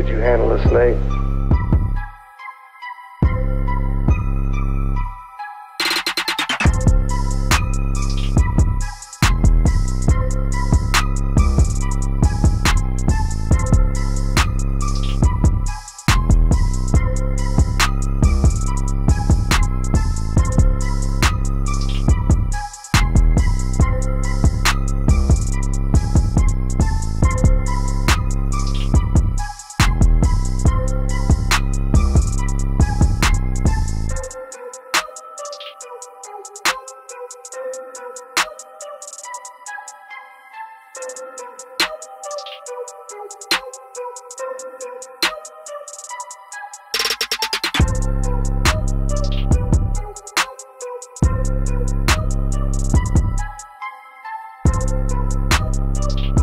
Could you handle a snake? you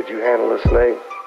Could you handle a snake?